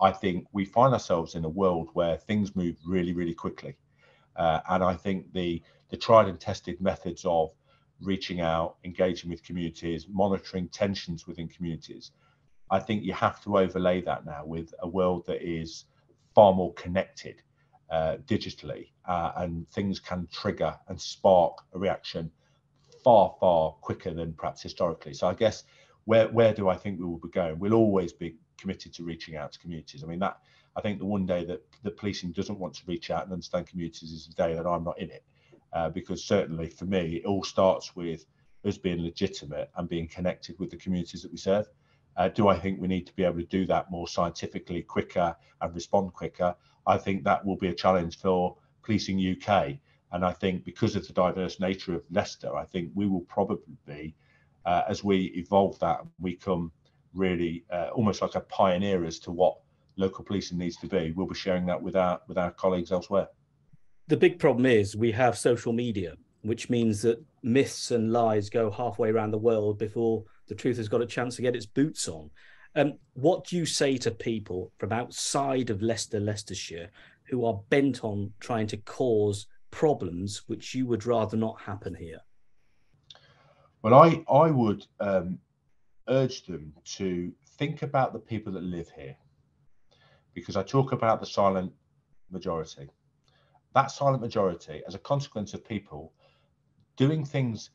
I think we find ourselves in a world where things move really, really quickly. Uh, and I think the the tried and tested methods of reaching out, engaging with communities, monitoring tensions within communities, I think you have to overlay that now with a world that is far more connected uh, digitally, uh, and things can trigger and spark a reaction far, far quicker than perhaps historically. So I guess where where do I think we will be going? We'll always be committed to reaching out to communities. I mean that I think the one day that the policing doesn't want to reach out and understand communities is the day that I'm not in it, uh, because certainly for me it all starts with us being legitimate and being connected with the communities that we serve. Uh, do I think we need to be able to do that more scientifically, quicker, and respond quicker? I think that will be a challenge for policing UK. And I think because of the diverse nature of Leicester, I think we will probably be, uh, as we evolve that, we come really uh, almost like a pioneer as to what local policing needs to be. We'll be sharing that with our with our colleagues elsewhere. The big problem is we have social media, which means that myths and lies go halfway around the world before the truth has got a chance to get its boots on. Um, what do you say to people from outside of Leicester, Leicestershire, who are bent on trying to cause problems which you would rather not happen here? Well, I I would um, urge them to think about the people that live here, because I talk about the silent majority. That silent majority, as a consequence of people doing things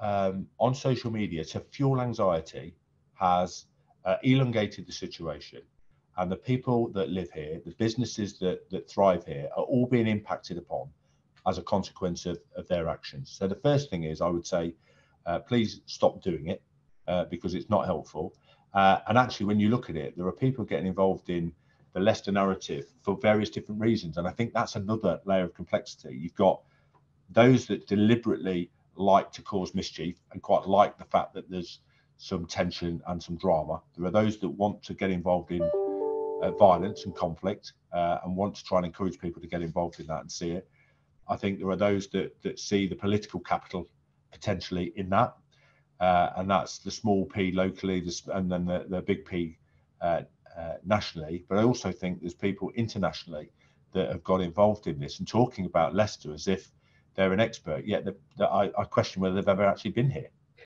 um, on social media to fuel anxiety has uh, elongated the situation. And the people that live here, the businesses that, that thrive here, are all being impacted upon as a consequence of, of their actions. So the first thing is, I would say, uh, please stop doing it uh, because it's not helpful. Uh, and actually, when you look at it, there are people getting involved in the Leicester narrative for various different reasons. And I think that's another layer of complexity. You've got those that deliberately like to cause mischief and quite like the fact that there's some tension and some drama. There are those that want to get involved in uh, violence and conflict uh, and want to try and encourage people to get involved in that and see it. I think there are those that that see the political capital potentially in that, uh, and that's the small p locally, and then the, the big P uh, uh, nationally. But I also think there's people internationally that have got involved in this and talking about Leicester as if they're an expert, yet the, the, I, I, question whether they've ever actually been here.